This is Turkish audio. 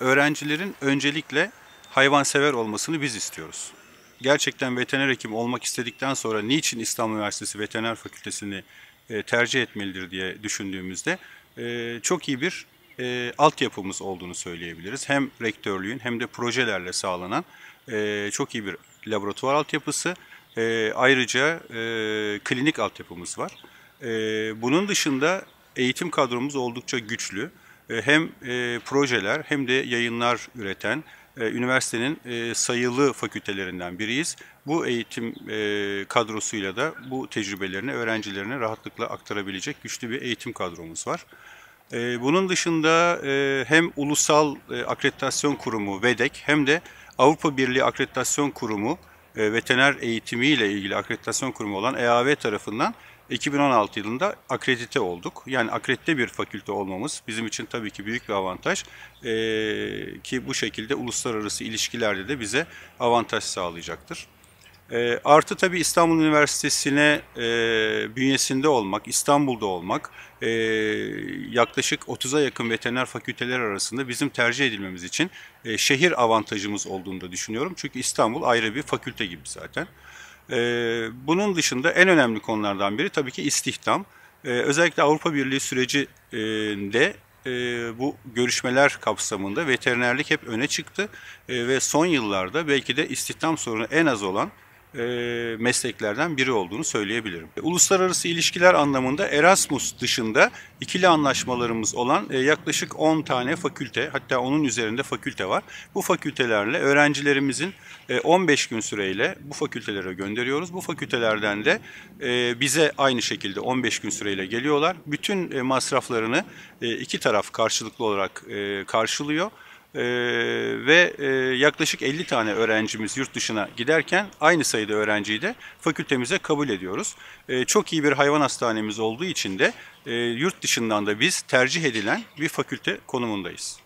Öğrencilerin öncelikle hayvansever olmasını biz istiyoruz. Gerçekten veteriner hekim olmak istedikten sonra niçin İstanbul Üniversitesi Veteriner Fakültesini e, tercih etmelidir diye düşündüğümüzde e, çok iyi bir e, altyapımız olduğunu söyleyebiliriz. Hem rektörlüğün hem de projelerle sağlanan çok iyi bir laboratuvar altyapısı, ayrıca klinik altyapımız var. Bunun dışında eğitim kadromuz oldukça güçlü. E, hem e, projeler hem de yayınlar üreten e, üniversitenin sayılı fakültelerinden biriyiz. Bu eğitim kadrosuyla da bu tecrübelerini öğrencilerine rahatlıkla aktarabilecek güçlü bir eğitim kadromuz var. Bunun dışında hem Ulusal Akreditasyon Kurumu VEDEK hem de Avrupa Birliği Akreditasyon Kurumu veteriner eğitimiyle ilgili akreditasyon kurumu olan EAV tarafından 2016 yılında akredite olduk. Yani akredite bir fakülte olmamız bizim için tabii ki büyük bir avantaj. Ee, ki bu şekilde uluslararası ilişkilerde de bize avantaj sağlayacaktır. E, artı tabii İstanbul Üniversitesi'ne e, bünyesinde olmak, İstanbul'da olmak, e, yaklaşık 30'a yakın veteriner fakülteler arasında bizim tercih edilmemiz için e, şehir avantajımız olduğunu da düşünüyorum. Çünkü İstanbul ayrı bir fakülte gibi zaten. Ee, bunun dışında en önemli konulardan biri tabii ki istihdam. Ee, özellikle Avrupa Birliği sürecinde e, bu görüşmeler kapsamında veterinerlik hep öne çıktı e, ve son yıllarda belki de istihdam sorunu en az olan e, mesleklerden biri olduğunu söyleyebilirim. Uluslararası ilişkiler anlamında Erasmus dışında ikili anlaşmalarımız olan e, yaklaşık 10 tane fakülte hatta onun üzerinde fakülte var. Bu fakültelerle öğrencilerimizin 15 gün süreyle bu fakültelere gönderiyoruz. Bu fakültelerden de e, bize aynı şekilde 15 gün süreyle geliyorlar. Bütün masraflarını iki taraf karşılıklı olarak karşılıyor. Ee, ve e, yaklaşık 50 tane öğrencimiz yurt dışına giderken aynı sayıda öğrenciyi de fakültemize kabul ediyoruz. Ee, çok iyi bir hayvan hastanemiz olduğu için de e, yurt dışından da biz tercih edilen bir fakülte konumundayız.